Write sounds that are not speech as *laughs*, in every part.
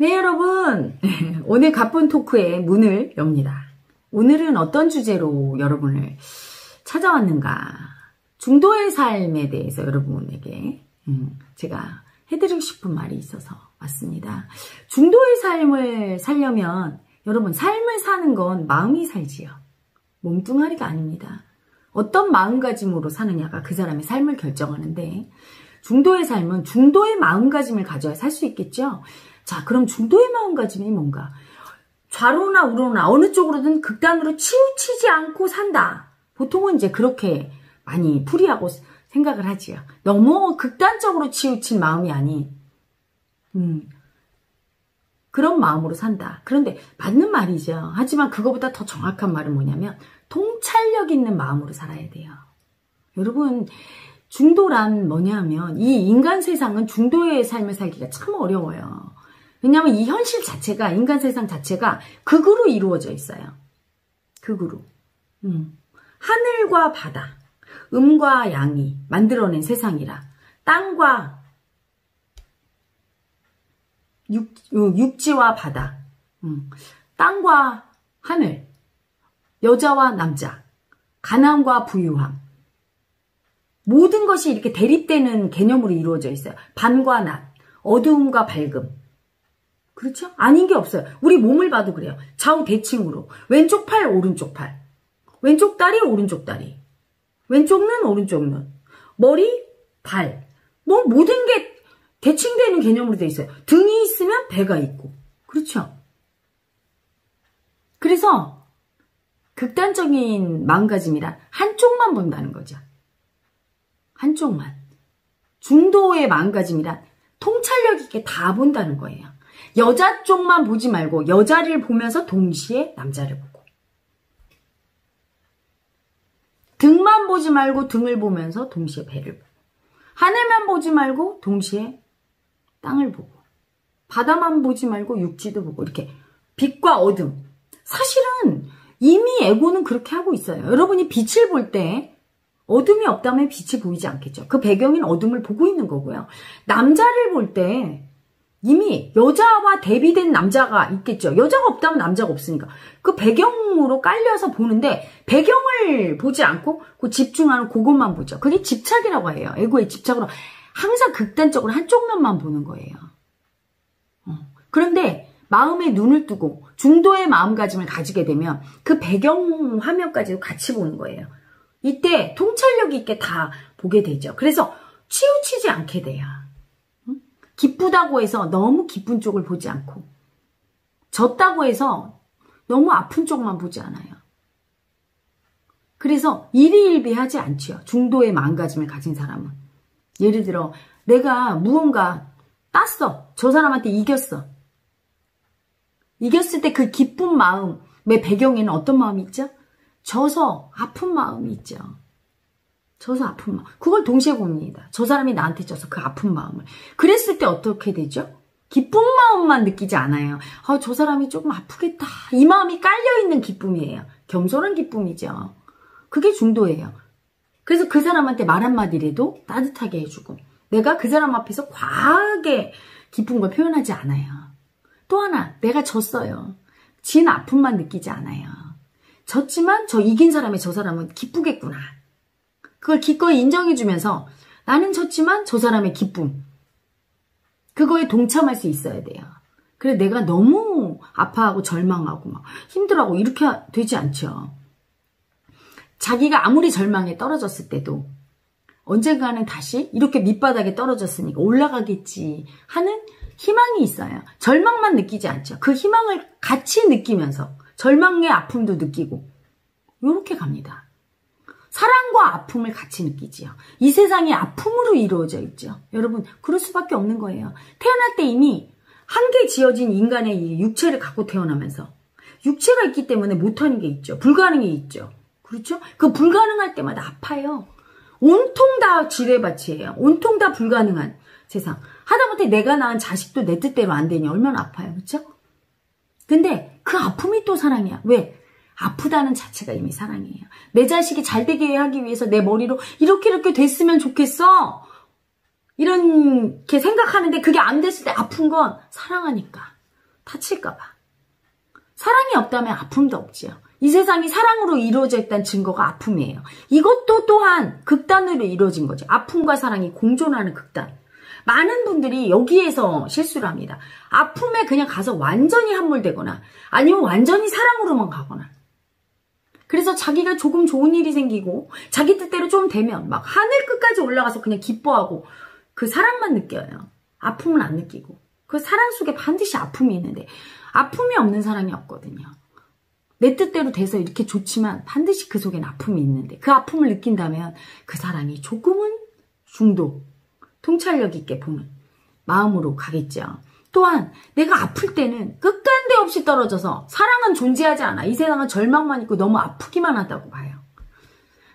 네, 여러분. *laughs* 오늘 가쁜 토크의 문을 엽니다. 오늘은 어떤 주제로 여러분을 찾아왔는가? 중도의 삶에 대해서 여러분에게 음, 제가 해드리고 싶은 말이 있어서 왔습니다. 중도의 삶을 살려면 여러분 삶을 사는 건 마음이 살지요. 몸뚱아리가 아닙니다. 어떤 마음가짐으로 사느냐가 그 사람의 삶을 결정하는데 중도의 삶은 중도의 마음가짐을 가져야 살 수 있겠죠. 자, 그럼 중도의 마음가짐이 뭔가? 좌로나 우로나 어느 쪽으로든 극단으로 치우치지 않고 산다. 보통은 이제 그렇게 많이 풀이하고 생각을 하지요. 너무 극단적으로 치우친 마음이 아닌, 음, 그런 마음으로 산다. 그런데 맞는 말이죠. 하지만 그거보다 더 정확한 말은 뭐냐면 통찰력 있는 마음으로 살아야 돼요. 여러분, 중도란 뭐냐 하면 이 인간 세상은 중도의 삶을 살기가 참 어려워요. 왜냐하면 이 현실 자체가 인간 세상 자체가 극으로 이루어져 있어요. 극으로. 음. 하늘과 바다, 음과 양이 만들어낸 세상이라 땅과 육, 어, 육지와 바다, 음. 땅과 하늘, 여자와 남자, 가난과 부유함, 모든 것이 이렇게 대립되는 개념으로 이루어져 있어요. 밤과 낮, 어두움과 밝음, 그렇죠? 아닌 게 없어요. 우리 몸을 봐도 그래요. 좌우 대칭으로. 왼쪽 팔, 오른쪽 팔. 왼쪽 다리, 오른쪽 다리. 왼쪽 눈, 오른쪽 눈. 머리, 발. 뭐 모든 게 대칭되는 개념으로 돼 있어요. 등이 있으면 배가 있고. 그렇죠? 그래서 극단적인 마음가짐이란 한쪽만 본다는 거죠. 한쪽만. 중도의 마음가짐이란 통찰력 있게 다 본다는 거예요. 여자 쪽만 보지 말고 여자를 보면서 동시에 남자를 보고 등만 보지 말고 등을 보면서 동시에 배를 보고 하늘만 보지 말고 동시에 땅을 보고 바다만 보지 말고 육지도 보고 이렇게 빛과 어둠 사실은 이미 에고는 그렇게 하고 있어요. 여러분이 빛을 볼때 어둠이 없다면 빛이 보이지 않겠죠. 그 배경인 어둠을 보고 있는 거고요. 남자를 볼 때 이미 여자와 대비된 남자가 있겠죠. 여자가 없다면 남자가 없으니까. 그 배경으로 깔려서 보는데 배경을 보지 않고 그 집중하는 그것만 보죠. 그게 집착이라고 해요. 에고의 집착으로 항상 극단적으로 한쪽 면만 보는 거예요. 어. 그런데 마음에 눈을 뜨고 중도의 마음가짐을 가지게 되면 그 배경 화면까지도 같이 보는 거예요. 이때 통찰력 있게 다 보게 되죠. 그래서 치우치지 않게 돼요. 기쁘다고 해서 너무 기쁜 쪽을 보지 않고 졌다고 해서 너무 아픈 쪽만 보지 않아요. 그래서 일희일비하지 않지요. 중도의 마음가짐을 가진 사람은. 예를 들어 내가 무언가 땄어. 저 사람한테 이겼어. 이겼을 때 그 기쁜 마음의 배경에는 어떤 마음이 있죠? 져서 아픈 마음이 있죠. 져서 아픈 마음. 그걸 동시에 봅니다. 저 사람이 나한테 져서 그 아픈 마음을. 그랬을 때 어떻게 되죠? 기쁜 마음만 느끼지 않아요. 아, 저 사람이 조금 아프겠다. 이 마음이 깔려있는 기쁨이에요. 겸손한 기쁨이죠. 그게 중도예요. 그래서 그 사람한테 말 한마디라도 따뜻하게 해주고 내가 그 사람 앞에서 과하게 기쁜 걸 표현하지 않아요. 또 하나, 내가 졌어요. 진 아픔만 느끼지 않아요. 졌지만 저 이긴 사람의 저 사람은 기쁘겠구나. 그걸 기꺼이 인정해주면서 나는 졌지만 저 사람의 기쁨. 그거에 동참할 수 있어야 돼요. 그래 내가 너무 아파하고 절망하고 막 힘들어하고 이렇게 되지 않죠. 자기가 아무리 절망에 떨어졌을 때도 언젠가는 다시 이렇게 밑바닥에 떨어졌으니까 올라가겠지 하는 희망이 있어요. 절망만 느끼지 않죠. 그 희망을 같이 느끼면서 절망의 아픔도 느끼고 이렇게 갑니다. 사랑과 아픔을 같이 느끼지요. 이 세상이 아픔으로 이루어져 있죠. 여러분, 그럴 수밖에 없는 거예요. 태어날 때 이미 한계 지어진 인간의 육체를 갖고 태어나면서 육체가 있기 때문에 못하는 게 있죠. 불가능이 있죠. 그렇죠? 그 불가능할 때마다 아파요. 온통 다 지뢰밭이에요. 온통 다 불가능한 세상. 하다못해 내가 낳은 자식도 내 뜻대로 안 되니 얼마나 아파요. 그렇죠? 근데 그 아픔이 또 사랑이야. 왜? 아프다는 자체가 이미 사랑이에요. 내 자식이 잘 되게 하기 위해서 내 머리로 이렇게 이렇게 됐으면 좋겠어. 이렇게 생각하는데 그게 안 됐을 때 아픈 건 사랑하니까. 다칠까봐. 사랑이 없다면 아픔도 없지요. 이 세상이 사랑으로 이루어져 있다는 증거가 아픔이에요. 이것도 또한 극단으로 이루어진 거죠. 아픔과 사랑이 공존하는 극단. 많은 분들이 여기에서 실수를 합니다. 아픔에 그냥 가서 완전히 함몰되거나 아니면 완전히 사랑으로만 가거나 그래서 자기가 조금 좋은 일이 생기고 자기 뜻대로 좀 되면 막 하늘 끝까지 올라가서 그냥 기뻐하고 그 사랑만 느껴요. 아픔은 안 느끼고. 그 사랑 속에 반드시 아픔이 있는데 아픔이 없는 사랑이 없거든요. 내 뜻대로 돼서 이렇게 좋지만 반드시 그 속엔 아픔이 있는데 그 아픔을 느낀다면 그 사랑이 조금은 중도, 통찰력 있게 보는 마음으로 가겠죠. 또한 내가 아플 때는 끝간데 없이 떨어져서 사랑은 존재하지 않아. 이 세상은 절망만 있고 너무 아프기만 하다고 봐요.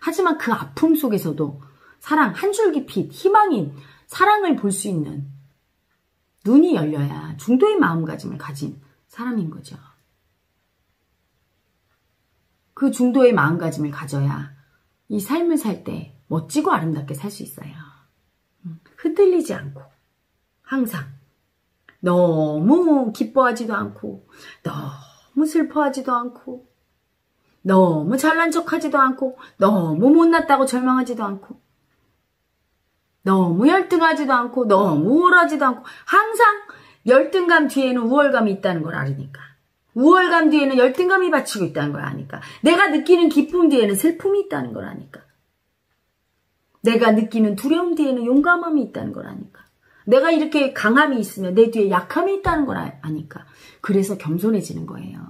하지만 그 아픔 속에서도 사랑 한 줄기 빛, 희망인 사랑을 볼 수 있는 눈이 열려야 중도의 마음가짐을 가진 사람인 거죠. 그 중도의 마음가짐을 가져야 이 삶을 살 때 멋지고 아름답게 살 수 있어요. 음, 흔들리지 않고 항상 너무 기뻐하지도 않고 너무 슬퍼하지도 않고 너무 잘난 척하지도 않고 너무 못났다고 절망하지도 않고 너무 열등하지도 않고 너무 우월하지도 않고 항상 열등감 뒤에는 우월감이 있다는 걸 알으니까. 우월감 뒤에는 열등감이 받치고 있다는 걸 아니까. 내가 느끼는 기쁨 뒤에는 슬픔이 있다는 걸 아니까. 내가 느끼는 두려움 뒤에는 용감함이 있다는 걸 아니까 내가 이렇게 강함이 있으면 내 뒤에 약함이 있다는 걸 아니까. 그래서 겸손해지는 거예요.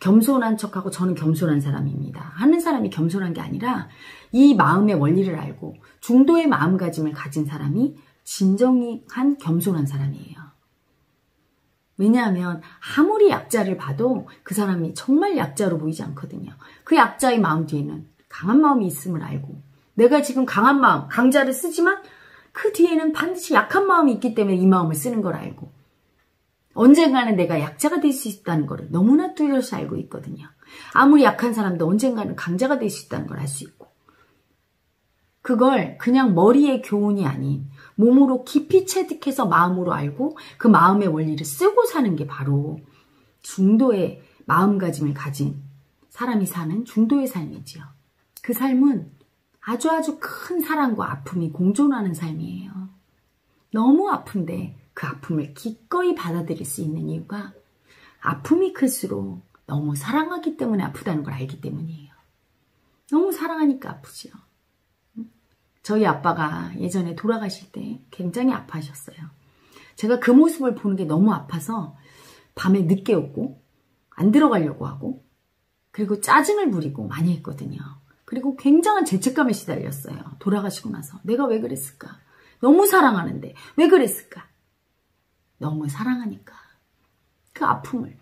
겸손한 척하고 저는 겸손한 사람입니다. 하는 사람이 겸손한 게 아니라 이 마음의 원리를 알고 중도의 마음가짐을 가진 사람이 진정한 겸손한 사람이에요. 왜냐하면 아무리 약자를 봐도 그 사람이 정말 약자로 보이지 않거든요. 그 약자의 마음 뒤에는 강한 마음이 있음을 알고 내가 지금 강한 마음, 강자를 쓰지만 그 뒤에는 반드시 약한 마음이 있기 때문에 이 마음을 쓰는 걸 알고 언젠가는 내가 약자가 될 수 있다는 걸 너무나 뚜렷이 알고 있거든요. 아무리 약한 사람도 언젠가는 강자가 될 수 있다는 걸 알 수 있고 그걸 그냥 머리의 교훈이 아닌 몸으로 깊이 체득해서 마음으로 알고 그 마음의 원리를 쓰고 사는 게 바로 중도의 마음가짐을 가진 사람이 사는 중도의 삶이지요. 그 삶은 아주 아주 큰 사랑과 아픔이 공존하는 삶이에요. 너무 아픈데 그 아픔을 기꺼이 받아들일 수 있는 이유가 아픔이 클수록 너무 사랑하기 때문에 아프다는 걸 알기 때문이에요. 너무 사랑하니까 아프지요. 저희 아빠가 예전에 돌아가실 때 굉장히 아파하셨어요. 제가 그 모습을 보는 게 너무 아파서 밤에 늦게 오고 안 들어가려고 하고 그리고 짜증을 부리고 많이 했거든요. 그리고 굉장한 죄책감에 시달렸어요. 돌아가시고 나서. 내가 왜 그랬을까? 너무 사랑하는데 왜 그랬을까? 너무 사랑하니까. 그 아픔을.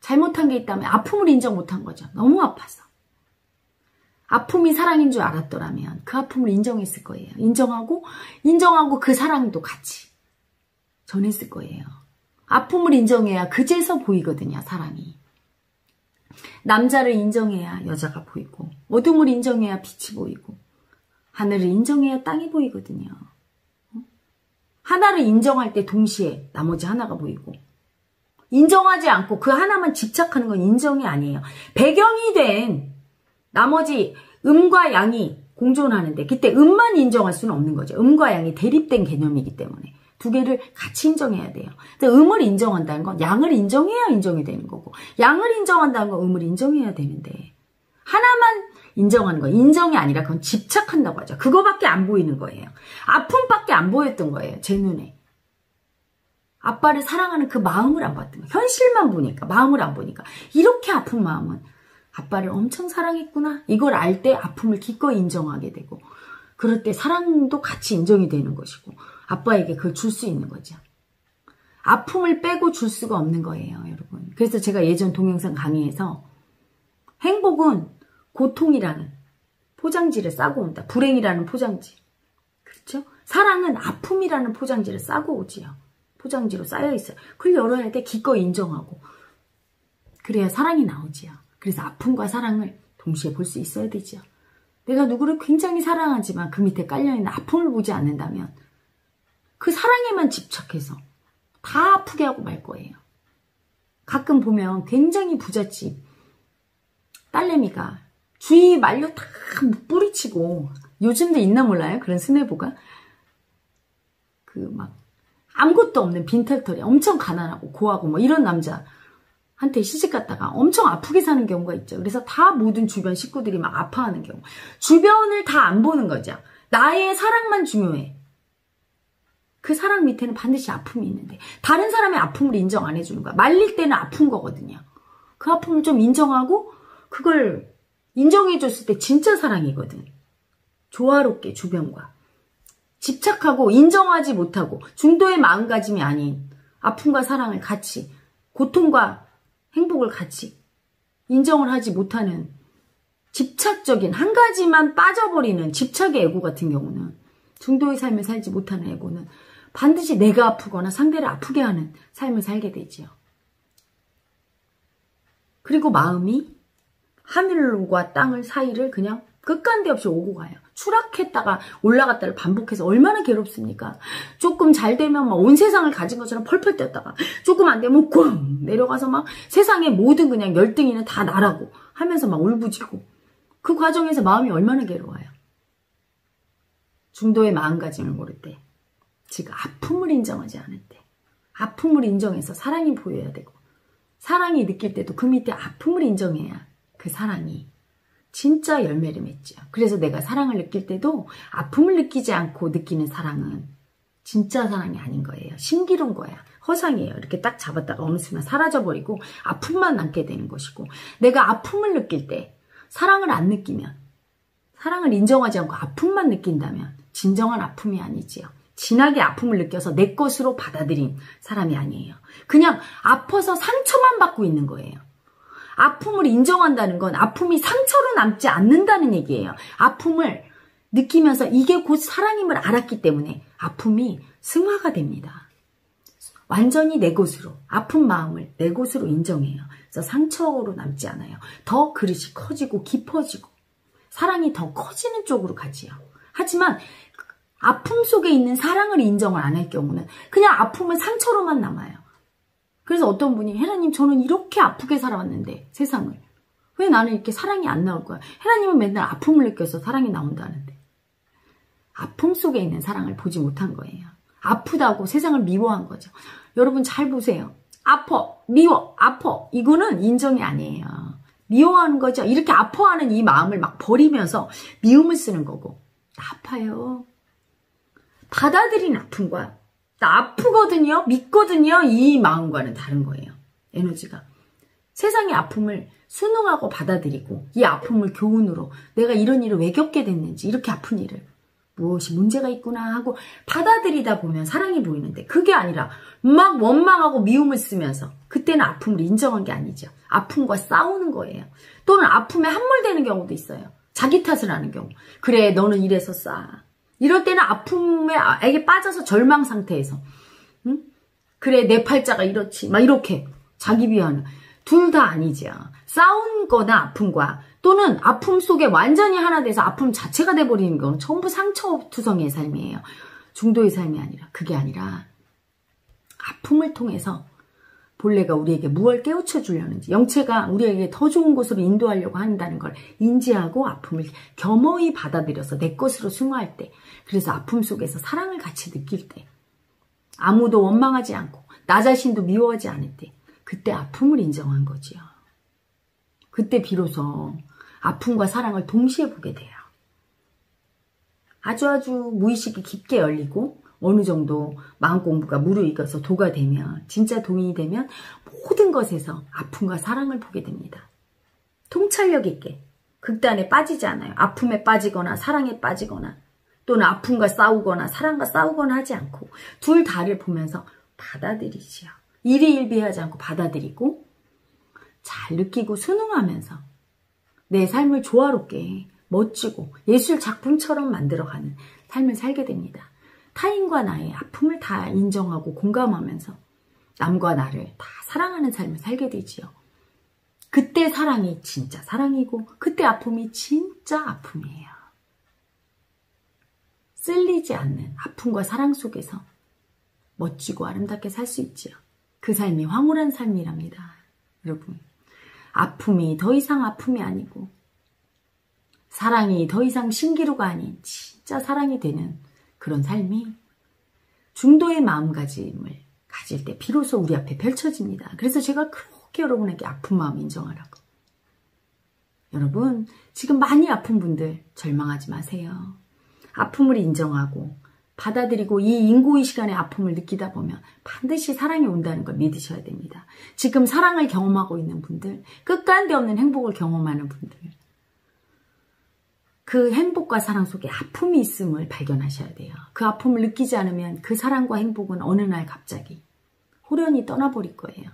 잘못한 게 있다면 아픔을 인정 못한 거죠. 너무 아파서. 아픔이 사랑인 줄 알았더라면 그 아픔을 인정했을 거예요. 인정하고, 인정하고 그 사랑도 같이 전했을 거예요. 아픔을 인정해야 그제서 보이거든요, 사랑이. 남자를 인정해야 여자가 보이고 어둠을 인정해야 빛이 보이고 하늘을 인정해야 땅이 보이거든요. 하나를 인정할 때 동시에 나머지 하나가 보이고 인정하지 않고 그 하나만 집착하는 건 인정이 아니에요. 배경이 된 나머지 음과 양이 공존하는데 그때 음만 인정할 수는 없는 거죠. 음과 양이 대립된 개념이기 때문에 두 개를 같이 인정해야 돼요. 음을 인정한다는 건 양을 인정해야 인정이 되는 거고 양을 인정한다는 건 음을 인정해야 되는데 하나만 인정하는 거 인정이 아니라 그건 집착한다고 하죠. 그거밖에 안 보이는 거예요. 아픔밖에 안 보였던 거예요. 제 눈에. 아빠를 사랑하는 그 마음을 안 봤던 거예요. 현실만 보니까 마음을 안 보니까 이렇게 아픈 마음은 아빠를 엄청 사랑했구나. 이걸 알 때 아픔을 기꺼이 인정하게 되고 그럴 때 사랑도 같이 인정이 되는 것이고 아빠에게 그걸 줄 수 있는 거죠. 아픔을 빼고 줄 수가 없는 거예요, 여러분. 그래서 제가 예전 동영상 강의에서 행복은 고통이라는 포장지를 싸고 온다. 불행이라는 포장지. 그렇죠? 사랑은 아픔이라는 포장지를 싸고 오지요. 포장지로 쌓여 있어요. 그걸 열어야 돼. 기꺼이 인정하고. 그래야 사랑이 나오지요. 그래서 아픔과 사랑을 동시에 볼 수 있어야 되지요. 내가 누구를 굉장히 사랑하지만 그 밑에 깔려있는 아픔을 보지 않는다면 그 사랑에만 집착해서 다 아프게 하고 말 거예요. 가끔 보면 굉장히 부잣집 딸내미가 주위 말려 다 뿌리치고 요즘도 있나 몰라요? 그런 스네보가 그 막 아무것도 없는 빈털털이 엄청 가난하고 고하고 뭐 이런 남자한테 시집 갔다가 엄청 아프게 사는 경우가 있죠. 그래서 다 모든 주변 식구들이 막 아파하는 경우. 주변을 다 안 보는 거죠. 나의 사랑만 중요해. 그 사랑 밑에는 반드시 아픔이 있는데 다른 사람의 아픔을 인정 안 해주는 거야. 말릴 때는 아픈 거거든요. 그 아픔을 좀 인정하고 그걸 인정해줬을 때 진짜 사랑이거든. 조화롭게 주변과 집착하고 인정하지 못하고 중도의 마음가짐이 아닌 아픔과 사랑을 같이 고통과 행복을 같이 인정을 하지 못하는 집착적인 한 가지만 빠져버리는 집착의 애고 같은 경우는 중도의 삶을 살지 못하는 애고는 반드시 내가 아프거나 상대를 아프게 하는 삶을 살게 되지요. 그리고 마음이 하늘과 땅을 사이를 그냥 끝간데 없이 오고 가요. 추락했다가 올라갔다를 반복해서 얼마나 괴롭습니까? 조금 잘 되면 막 온 세상을 가진 것처럼 펄펄 뛰었다가 조금 안 되면 꽝 내려가서 막 세상의 모든 그냥 열등이는 다 나라고 하면서 막 울부짖고 그 과정에서 마음이 얼마나 괴로워요. 중도의 마음가짐을 모를 때 지금 아픔을 인정하지 않을 때 아픔을 인정해서 사랑이 보여야 되고 사랑이 느낄 때도 그 밑에 아픔을 인정해야 그 사랑이 진짜 열매를 맺죠. 그래서 내가 사랑을 느낄 때도 아픔을 느끼지 않고 느끼는 사랑은 진짜 사랑이 아닌 거예요. 신기로운 거야. 허상이에요. 이렇게 딱 잡았다가 어느 순간 사라져버리고 아픔만 남게 되는 것이고 내가 아픔을 느낄 때 사랑을 안 느끼면 사랑을 인정하지 않고 아픔만 느낀다면 진정한 아픔이 아니지요. 진하게 아픔을 느껴서 내 것으로 받아들인 사람이 아니에요. 그냥 아파서 상처만 받고 있는 거예요. 아픔을 인정한다는 건 아픔이 상처로 남지 않는다는 얘기예요. 아픔을 느끼면서 이게 곧 사랑임을 알았기 때문에 아픔이 승화가 됩니다. 완전히 내 것으로 아픈 마음을 내 것으로 인정해요. 그래서 상처로 남지 않아요. 더 그릇이 커지고 깊어지고 사랑이 더 커지는 쪽으로 가지요. 하지만 아픔 속에 있는 사랑을 인정을 안 할 경우는 그냥 아픔은 상처로만 남아요. 그래서 어떤 분이 헤라님 저는 이렇게 아프게 살아왔는데 세상을 왜 나는 이렇게 사랑이 안 나올 거야? 헤라님은 맨날 아픔을 느껴서 사랑이 나온다는데 아픔 속에 있는 사랑을 보지 못한 거예요. 아프다고 세상을 미워한 거죠. 여러분 잘 보세요. 아퍼, 미워, 아퍼 이거는 인정이 아니에요. 미워하는 거죠. 이렇게 아파하는 이 마음을 막 버리면서 미움을 쓰는 거고 나 아파요. 받아들인 아픔과 나 아프거든요. 믿거든요. 이 마음과는 다른 거예요. 에너지가. 세상의 아픔을 순응하고 받아들이고 이 아픔을 교훈으로 내가 이런 일을 왜 겪게 됐는지 이렇게 아픈 일을 무엇이 문제가 있구나 하고 받아들이다 보면 사랑이 보이는데 그게 아니라 막 원망하고 미움을 쓰면서 그때는 아픔을 인정한 게 아니죠. 아픔과 싸우는 거예요. 또는 아픔에 함몰되는 경우도 있어요. 자기 탓을 하는 경우. 그래 너는 이래서 싸. 이럴 때는 아픔에 빠져서 절망 상태에서 응? 그래 내 팔자가 이렇지 막 이렇게 자기 비하는 둘 다 아니죠. 싸운 거나 아픔과 또는 아픔 속에 완전히 하나 돼서 아픔 자체가 돼버리는 건 전부 상처투성이의 삶이에요. 중도의 삶이 아니라 그게 아니라 아픔을 통해서 본래가 우리에게 무엇을 깨우쳐 주려는지 영체가 우리에게 더 좋은 곳으로 인도하려고 한다는 걸 인지하고 아픔을 겸허히 받아들여서 내 것으로 승화할 때 그래서 아픔 속에서 사랑을 같이 느낄 때 아무도 원망하지 않고 나 자신도 미워하지 않을 때 그때 아픔을 인정한 거지요. 그때 비로소 아픔과 사랑을 동시에 보게 돼요. 아주 아주 무의식이 깊게 열리고 어느 정도 마음 공부가 무르익어서 도가 되면 진짜 동인이 되면 모든 것에서 아픔과 사랑을 보게 됩니다. 통찰력 있게 극단에 빠지지 않아요. 아픔에 빠지거나 사랑에 빠지거나 또는 아픔과 싸우거나 사랑과 싸우거나 하지 않고 둘 다를 보면서 받아들이지요. 일희일비하지 않고 받아들이고 잘 느끼고 순응하면서 내 삶을 조화롭게 멋지고 예술 작품처럼 만들어가는 삶을 살게 됩니다. 타인과 나의 아픔을 다 인정하고 공감하면서 남과 나를 다 사랑하는 삶을 살게 되지요. 그때 사랑이 진짜 사랑이고 그때 아픔이 진짜 아픔이에요. 쓸리지 않는 아픔과 사랑 속에서 멋지고 아름답게 살 수 있지요. 그 삶이 황홀한 삶이랍니다. 여러분. 아픔이 더 이상 아픔이 아니고 사랑이 더 이상 신기루가 아닌 진짜 사랑이 되는 그런 삶이 중도의 마음가짐을 가질 때 비로소 우리 앞에 펼쳐집니다. 그래서 제가 그렇게 여러분에게 아픈 마음 인정하라고. 여러분, 지금 많이 아픈 분들 절망하지 마세요. 아픔을 인정하고 받아들이고 이 인고의 시간에 아픔을 느끼다 보면 반드시 사랑이 온다는 걸 믿으셔야 됩니다. 지금 사랑을 경험하고 있는 분들, 끝간데 없는 행복을 경험하는 분들, 그 행복과 사랑 속에 아픔이 있음을 발견하셔야 돼요. 그 아픔을 느끼지 않으면 그 사랑과 행복은 어느 날 갑자기 호련히 떠나버릴 거예요.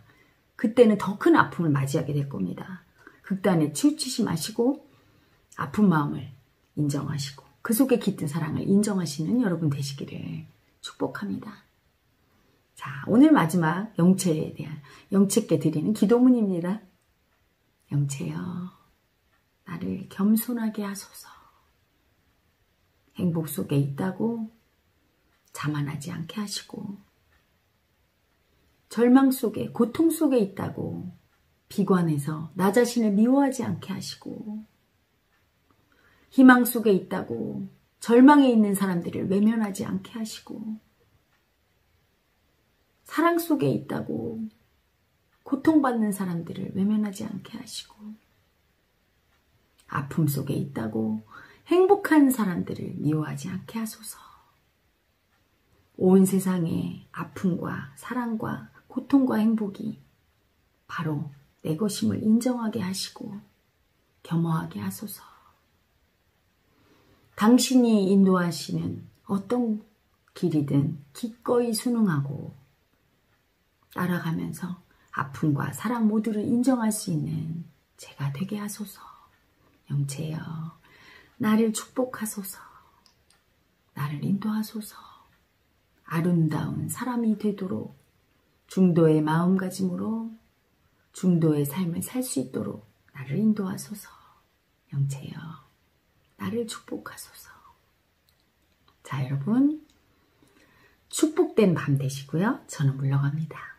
그때는 더 큰 아픔을 맞이하게 될 겁니다. 극단에 치우치지 마시고 아픈 마음을 인정하시고 그 속에 깃든 사랑을 인정하시는 여러분 되시기를 축복합니다. 자, 오늘 마지막 영체에 대한 영체께 드리는 기도문입니다. 영체여, 나를 겸손하게 하소서. 행복 속에 있다고 자만하지 않게 하시고 절망 속에 고통 속에 있다고 비관해서 나 자신을 미워하지 않게 하시고 희망 속에 있다고 절망에 있는 사람들을 외면하지 않게 하시고 사랑 속에 있다고 고통받는 사람들을 외면하지 않게 하시고 아픔 속에 있다고 행복한 사람들을 미워하지 않게 하소서. 온 세상의 아픔과 사랑과 고통과 행복이 바로 내 것임을 인정하게 하시고 겸허하게 하소서. 당신이 인도하시는 어떤 길이든 기꺼이 순응하고 따라가면서 아픔과 사랑 모두를 인정할 수 있는 제가 되게 하소서. 영체여, 나를 축복하소서. 나를 인도하소서. 아름다운 사람이 되도록 중도의 마음가짐으로 중도의 삶을 살 수 있도록 나를 인도하소서. 영체여, 나를 축복하소서. 자, 여러분. 축복된 밤 되시고요. 저는 물러갑니다.